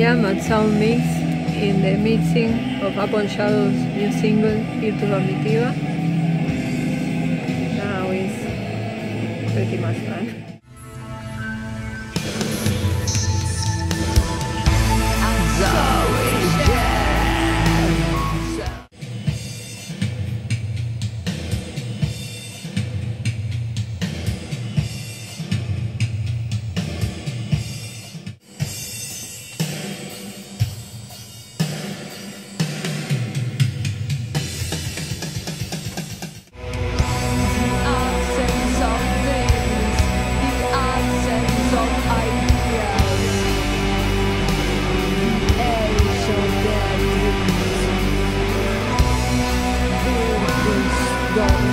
I am at Soundmix in the mixing of Upon Shadows new single, Virtus Dormitiva. Now it's pretty much done. don't